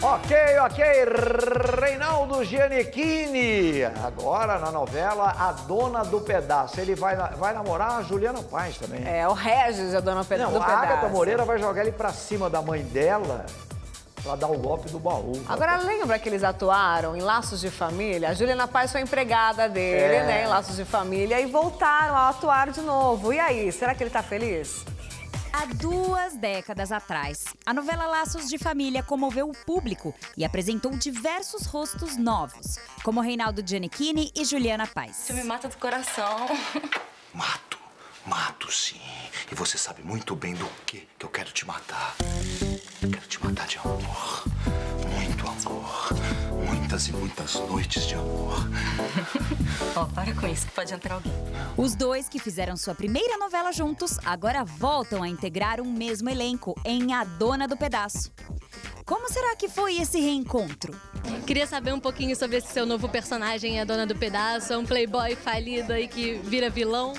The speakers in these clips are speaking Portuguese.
Ok, ok, Reinaldo Giannichini, agora na novela A Dona do Pedaço. Ele vai, vai namorar a Juliana Paz também. É, o Regis, a Dona Não, do a Pedaço. Agatha Moreira vai jogar ele pra cima da mãe dela pra dar o golpe do baú. Agora, lembra que eles atuaram em Laços de Família? A Juliana Paz foi empregada dele, É. né, em Laços de Família, e voltaram a atuar de novo. E aí, será que ele tá feliz? Há duas décadas atrás, a novela Laços de Família comoveu o público e apresentou diversos rostos novos, como Reinaldo Giannichini e Juliana Paz. Você me mata do coração. Mato, mato sim. E você sabe muito bem do que que eu quero te matar. Eu quero te matar Muitas e muitas noites de amor. Ó, para com isso, que pode entrar alguém. Os dois que fizeram sua primeira novela juntos agora voltam a integrar um mesmo elenco em A Dona do Pedaço. Como será que foi esse reencontro? Queria saber um pouquinho sobre esse seu novo personagem, a Dona do Pedaço, é um playboy falido aí que vira vilão.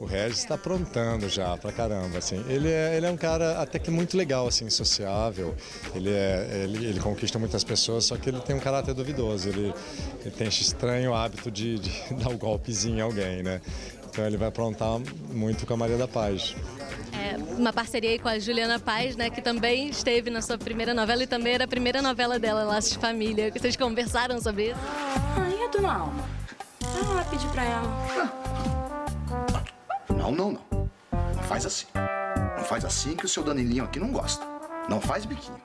O Regis está aprontando já pra caramba, assim. Ele é, ele é um cara até que muito legal, assim, sociável. Ele, é, ele, ele conquista muitas pessoas, só que ele tem um caráter duvidoso. Ele, ele tem esse estranho hábito de, de dar o golpezinho em alguém, né? Então ele vai aprontar muito com a Maria da Paz. É uma parceria aí com a Juliana Paz, né, que também esteve na sua primeira novela e também era a primeira novela dela, Laços de Família. Vocês conversaram sobre isso? Ai, a dona Alma. Vai lá pedir pra ela. Não, não, não. Não faz assim. Não faz assim que o seu Danilinho aqui não gosta. Não faz biquinho.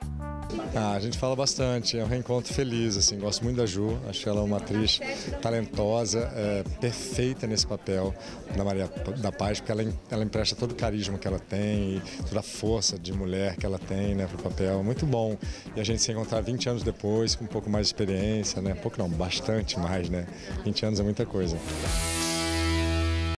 Ah, a gente fala bastante, é um reencontro feliz, assim, gosto muito da Ju, acho ela uma atriz talentosa, é, perfeita nesse papel da Maria da Paz, porque ela, ela empresta todo o carisma que ela tem, toda a força de mulher que ela tem, né, pro papel, muito bom. E a gente se encontrar 20 anos depois, com um pouco mais de experiência, né, pouco não, bastante mais, né, 20 anos é muita coisa.